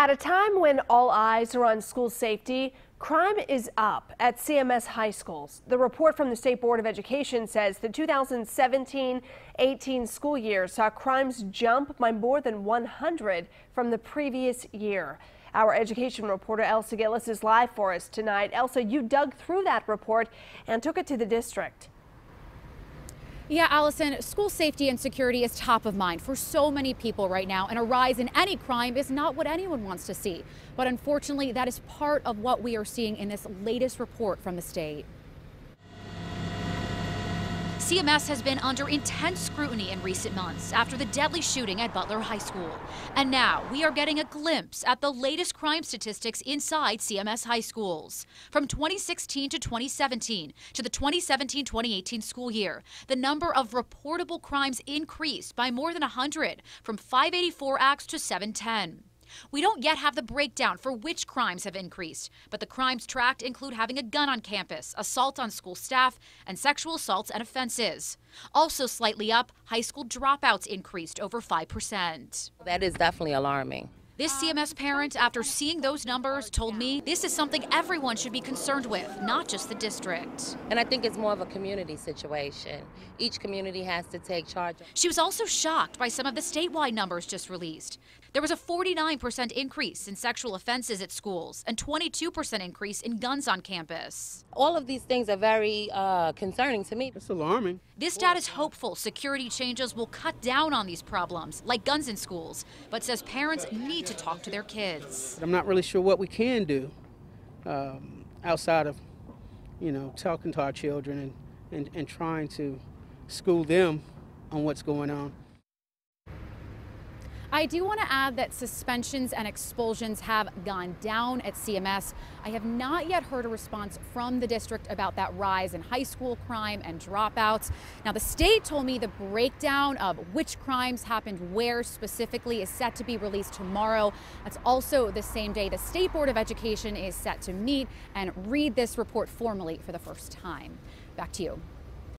At a time when all eyes are on school safety, crime is up at CMS high schools. The report from the State Board of Education says the 2017-18 school year saw crimes jump by more than 100 from the previous year. Our education reporter Elsa Gillis is live for us tonight. Elsa, you dug through that report and took it to the district. Yeah, Allison, school safety and security is top of mind for so many people right now, and a rise in any crime is not what anyone wants to see. But unfortunately, that is part of what we are seeing in this latest report from the state. CMS has been under intense scrutiny in recent months after the deadly shooting at Butler High School. And now we are getting a glimpse at the latest crime statistics inside CMS high schools. From 2016 to 2017 to the 2017 2018 school year, the number of reportable crimes increased by more than 100, from 584 acts to 710. We don't yet have the breakdown for which crimes have increased, but the crimes tracked include having a gun on campus, assault on school staff, and sexual assaults and offenses. Also slightly up, high school dropouts increased over 5%. That is definitely alarming. This CMS parent, after seeing those numbers, told me this is something everyone should be concerned with, not just the district. And I think it's more of a community situation. Each community has to take charge. She was also shocked by some of the statewide numbers just released. There was a 49% increase in sexual offenses at schools and 22% increase in guns on campus. All of these things are very uh, concerning to me. It's alarming. This data is hopeful security changes will cut down on these problems, like guns in schools, but says parents need to talk to their kids. I'm not really sure what we can do um, outside of, you know, talking to our children and, and, and trying to school them on what's going on. I do want to add that suspensions and expulsions have gone down at CMS. I have not yet heard a response from the district about that rise in high school crime and dropouts. Now, the state told me the breakdown of which crimes happened where specifically is set to be released tomorrow. That's also the same day the State Board of Education is set to meet and read this report formally for the first time. Back to you.